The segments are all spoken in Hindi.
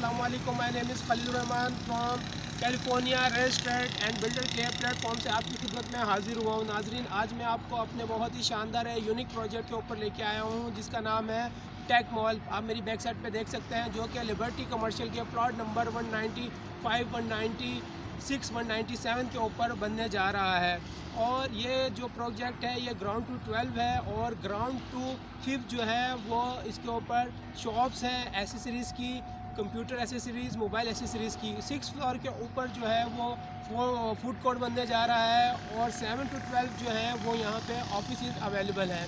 Aslam my name is Khalil Rahman from California real estate and builder के प्लेटफॉर्म से आपकी खिदमत में हाजिर हुआ हूँ। नाजरीन आज मैं आपको अपने बहुत ही शानदार है यूनिक प्रोजेक्ट के ऊपर लेके आया हूँ जिसका नाम है टेक मॉल आप मेरी बैक साइड पे देख सकते हैं जो कि लिबर्टी कमर्शियल के प्लॉट नंबर 195, 196, 197 के ऊपर बनने जा रहा है। और ये जो प्रोजेक्ट है ये ग्राउंड टू ट्वेल्व है और ग्राउंड टू फिफ्थ जो है वो इसके ऊपर शॉप्स हैं एसेसरीज़ की कंप्यूटर एसेसरीज़ मोबाइल एसेसरीज़ की। सिक्स फ्लोर के ऊपर जो है वो फ़ूड कोर्ट बनने जा रहा है और सेवन टू ट्वेल्व जो है वो यहाँ पे ऑफ़िस अवेलेबल हैं।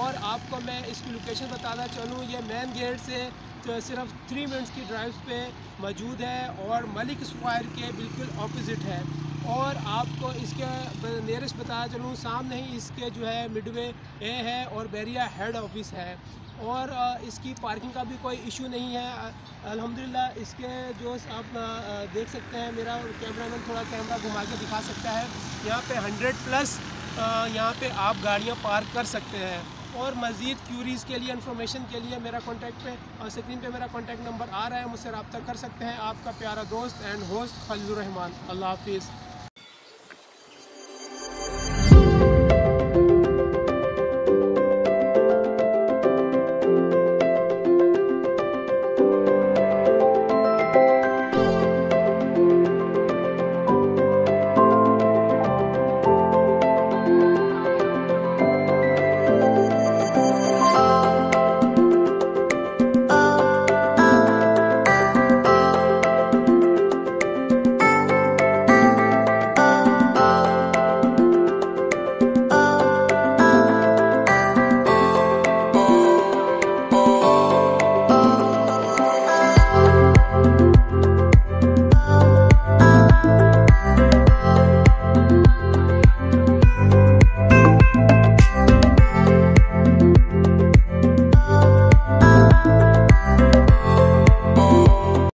और आपको मैं इसकी लोकेशन बताना चलूँ, ये मेन गेट से तो सिर्फ़ थ्री मिनट्स की ड्राइव पे मौजूद है और मलिक स्क्वायर के बिल्कुल ऑपोजिट है। और आपको इसके नियरेस्ट बताया चलूँ, सामने ही इसके जो है मिडवे ए है और बैरिया हेड ऑफ़िस है। और इसकी पार्किंग का भी कोई इशू नहीं है। अल्हम्दुलिल्लाह, इसके जो आप देख सकते हैं, मेरा कैमरामैन थोड़ा कैमरा घुमा के दिखा सकता है। यहाँ पे 100 प्लस यहाँ पे आप गाड़ियाँ पार्क कर सकते हैं। और मज़ीद क्यूरीज़ के लिए, इन्फॉर्मेशन के लिए मेरा कॉन्टैक्ट पे और स्क्रीन पे मेरा कॉन्टैक्ट नंबर आ रहा है, मुझसे रब्ता कर सकते हैं। आपका प्यारा दोस्त एंड होस्ट खलीलरहमान अल्लाह हाफिज़।